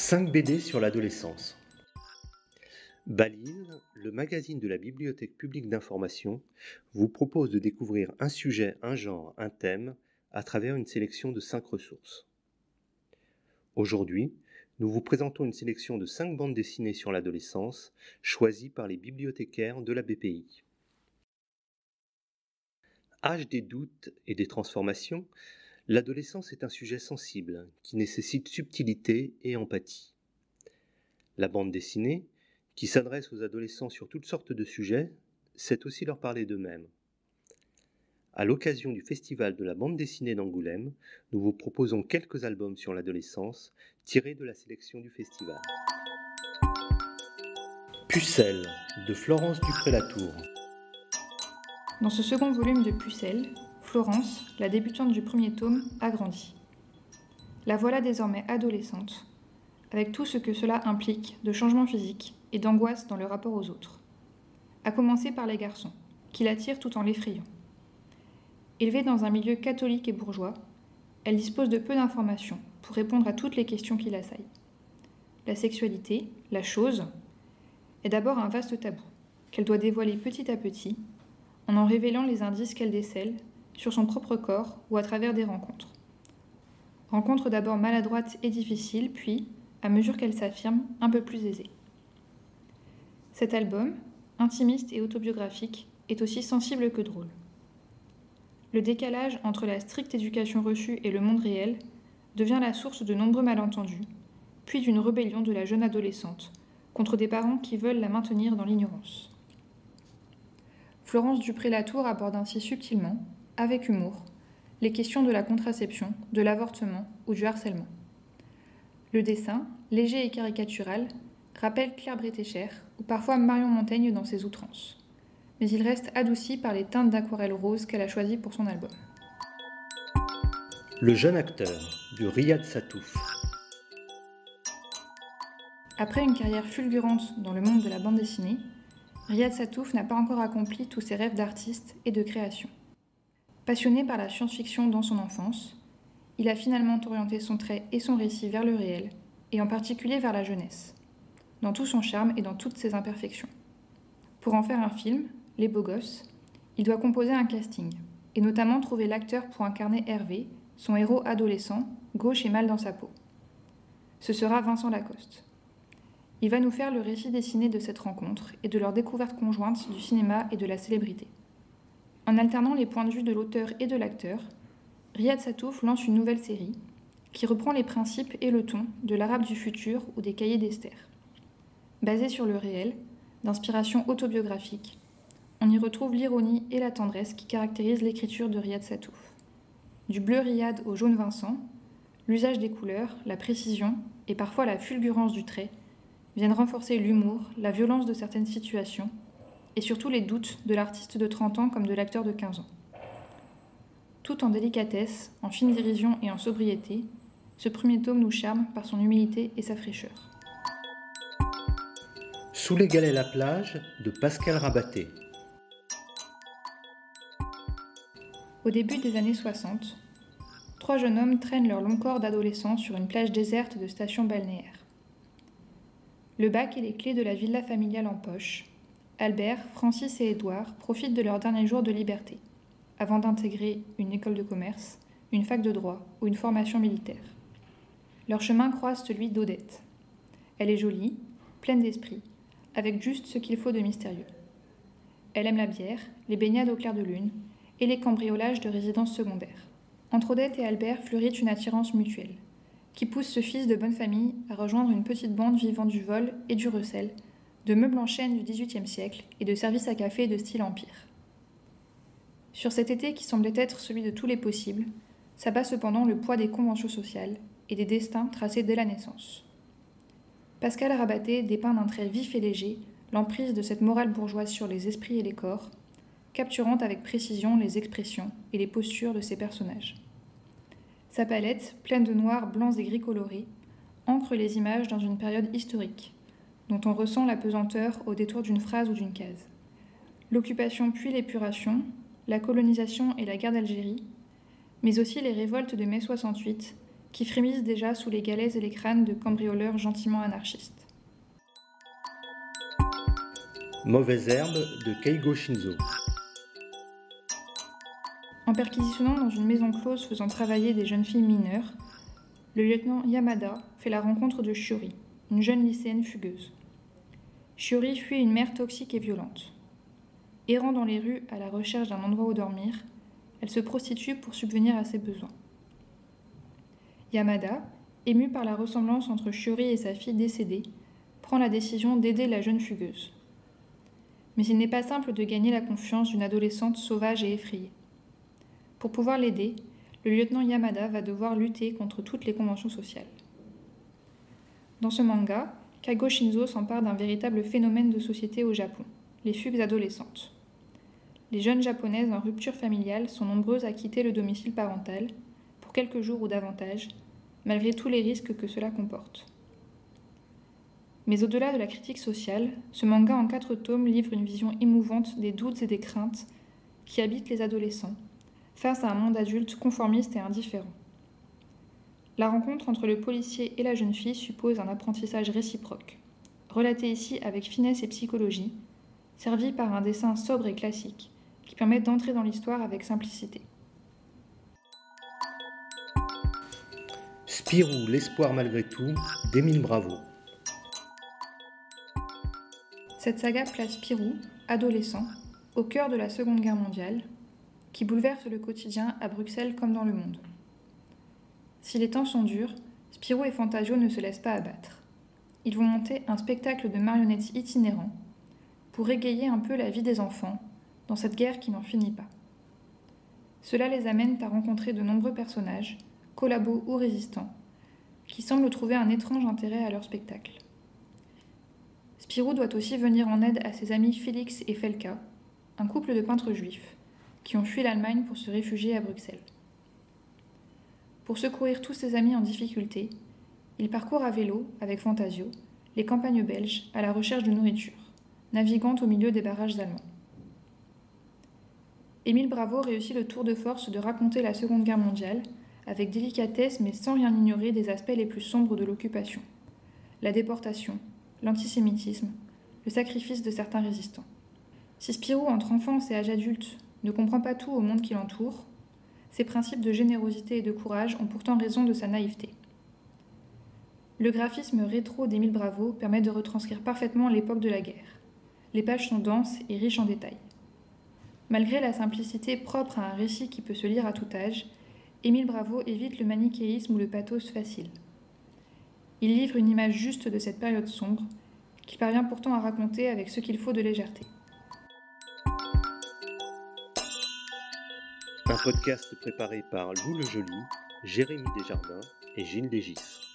5 BD sur l'adolescence. Balise, le magazine de la Bibliothèque publique d'information, vous propose de découvrir un sujet, un genre, un thème à travers une sélection de 5 ressources. Aujourd'hui, nous vous présentons une sélection de 5 bandes dessinées sur l'adolescence choisies par les bibliothécaires de la BPI. Âge des doutes et des transformations, L'adolescence est un sujet sensible qui nécessite subtilité et empathie. La bande dessinée, qui s'adresse aux adolescents sur toutes sortes de sujets, sait aussi leur parler d'eux-mêmes. À l'occasion du Festival de la bande dessinée d'Angoulême, nous vous proposons quelques albums sur l'adolescence tirés de la sélection du festival. Pucelle de Florence Dupré-Latour. Dans ce second volume de Pucelle, Florence, la débutante du premier tome, a grandi. La voilà désormais adolescente, avec tout ce que cela implique de changements physiques et d'angoisse dans le rapport aux autres. À commencer par les garçons, qui l'attirent tout en l'effrayant. Élevée dans un milieu catholique et bourgeois, elle dispose de peu d'informations pour répondre à toutes les questions qui l'assaillent. La sexualité, la chose, est d'abord un vaste tabou qu'elle doit dévoiler petit à petit en en révélant les indices qu'elle décèle sur son propre corps ou à travers des rencontres. Rencontres d'abord maladroites et difficiles, puis, à mesure qu'elle s'affirme, un peu plus aisées. Cet album, intimiste et autobiographique, est aussi sensible que drôle. Le décalage entre la stricte éducation reçue et le monde réel devient la source de nombreux malentendus, puis d'une rébellion de la jeune adolescente contre des parents qui veulent la maintenir dans l'ignorance. Florence Dupré-Latour aborde ainsi subtilement, avec humour, les questions de la contraception, de l'avortement ou du harcèlement. Le dessin, léger et caricatural, rappelle Claire Bretécher ou parfois Marion Montaigne dans ses outrances. Mais il reste adouci par les teintes d'aquarelle rose qu'elle a choisies pour son album. Le jeune acteur de Riyad Satouf. Après une carrière fulgurante dans le monde de la bande dessinée, Riyad Satouf n'a pas encore accompli tous ses rêves d'artiste et de création. Passionné par la science-fiction dans son enfance, il a finalement orienté son trait et son récit vers le réel, et en particulier vers la jeunesse, dans tout son charme et dans toutes ses imperfections. Pour en faire un film, Les Beaux Gosses, il doit composer un casting, et notamment trouver l'acteur pour incarner Hervé, son héros adolescent, gauche et mal dans sa peau. Ce sera Vincent Lacoste. Il va nous faire le récit dessiné de cette rencontre et de leur découverte conjointe du cinéma et de la célébrité. En alternant les points de vue de l'auteur et de l'acteur, Riyad Satouf lance une nouvelle série qui reprend les principes et le ton de l'arabe du futur ou des cahiers d'Esther. Basée sur le réel, d'inspiration autobiographique, on y retrouve l'ironie et la tendresse qui caractérisent l'écriture de Riyad Satouf. Du bleu Riyad au jaune Vincent, l'usage des couleurs, la précision et parfois la fulgurance du trait viennent renforcer l'humour, la violence de certaines situations et surtout les doutes de l'artiste de 30 ans comme de l'acteur de 15 ans. Tout en délicatesse, en fine dérision et en sobriété, ce premier tome nous charme par son humilité et sa fraîcheur. Sous les galets la plage de Pascal Rabaté. Au début des années 60, trois jeunes hommes traînent leur long corps d'adolescents sur une plage déserte de station balnéaire. Le bac et les clés de la villa familiale en poche, Albert, Francis et Édouard profitent de leurs derniers jours de liberté, avant d'intégrer une école de commerce, une fac de droit ou une formation militaire. Leur chemin croise celui d'Odette. Elle est jolie, pleine d'esprit, avec juste ce qu'il faut de mystérieux. Elle aime la bière, les baignades au clair de lune et les cambriolages de résidences secondaires. Entre Odette et Albert fleurit une attirance mutuelle, qui pousse ce fils de bonne famille à rejoindre une petite bande vivant du vol et du recel de meubles en chêne du XVIIIe siècle et de services à café de style empire. Sur cet été qui semblait être celui de tous les possibles, s'abat cependant le poids des conventions sociales et des destins tracés dès la naissance. Pascal Rabaté dépeint d'un trait vif et léger l'emprise de cette morale bourgeoise sur les esprits et les corps, capturant avec précision les expressions et les postures de ses personnages. Sa palette, pleine de noirs, blancs et gris colorés, ancre les images dans une période historique, dont on ressent la pesanteur au détour d'une phrase ou d'une case. L'occupation puis l'épuration, la colonisation et la guerre d'Algérie, mais aussi les révoltes de mai 68, qui frémissent déjà sous les galets et les crânes de cambrioleurs gentiment anarchistes. Mauvaise herbe de Keigo Shinzo. En perquisitionnant dans une maison close faisant travailler des jeunes filles mineures, le lieutenant Yamada fait la rencontre de Shiori, une jeune lycéenne fugueuse. Shiori fuit une mère toxique et violente. Errant dans les rues à la recherche d'un endroit où dormir, elle se prostitue pour subvenir à ses besoins. Yamada, ému par la ressemblance entre Shiori et sa fille décédée, prend la décision d'aider la jeune fugueuse. Mais il n'est pas simple de gagner la confiance d'une adolescente sauvage et effrayée. Pour pouvoir l'aider, le lieutenant Yamada va devoir lutter contre toutes les conventions sociales. Dans ce manga, Kago Shinzo s'empare d'un véritable phénomène de société au Japon, les fugues adolescentes. Les jeunes japonaises en rupture familiale sont nombreuses à quitter le domicile parental, pour quelques jours ou davantage, malgré tous les risques que cela comporte. Mais au-delà de la critique sociale, ce manga en quatre tomes livre une vision émouvante des doutes et des craintes qui habitent les adolescents, face à un monde adulte conformiste et indifférent. La rencontre entre le policier et la jeune fille suppose un apprentissage réciproque, relaté ici avec finesse et psychologie, servi par un dessin sobre et classique, qui permet d'entrer dans l'histoire avec simplicité. Spirou, l'espoir malgré tout, d'Émile Bravo. Cette saga place Spirou, adolescent, au cœur de la Seconde Guerre mondiale, qui bouleverse le quotidien à Bruxelles comme dans le monde. Si les temps sont durs, Spirou et Fantasio ne se laissent pas abattre. Ils vont monter un spectacle de marionnettes itinérant pour égayer un peu la vie des enfants dans cette guerre qui n'en finit pas. Cela les amène à rencontrer de nombreux personnages, collabos ou résistants, qui semblent trouver un étrange intérêt à leur spectacle. Spirou doit aussi venir en aide à ses amis Félix et Felka, un couple de peintres juifs, qui ont fui l'Allemagne pour se réfugier à Bruxelles. Pour secourir tous ses amis en difficulté, il parcourt à vélo, avec Fantasio, les campagnes belges à la recherche de nourriture, naviguant au milieu des barrages allemands. Émile Bravo réussit le tour de force de raconter la Seconde Guerre mondiale avec délicatesse mais sans rien ignorer des aspects les plus sombres de l'occupation. La déportation, l'antisémitisme, le sacrifice de certains résistants. Si Spirou, entre enfance et âge adulte, ne comprend pas tout au monde qui l'entoure, ses principes de générosité et de courage ont pourtant raison de sa naïveté. Le graphisme rétro d'Émile Bravo permet de retranscrire parfaitement l'époque de la guerre. Les pages sont denses et riches en détails. Malgré la simplicité propre à un récit qui peut se lire à tout âge, Émile Bravo évite le manichéisme ou le pathos facile. Il livre une image juste de cette période sombre, qu'il parvient pourtant à raconter avec ce qu'il faut de légèreté. Un podcast préparé par Lou Le Joli, Jérémy Desjardins et Gilles Dégis.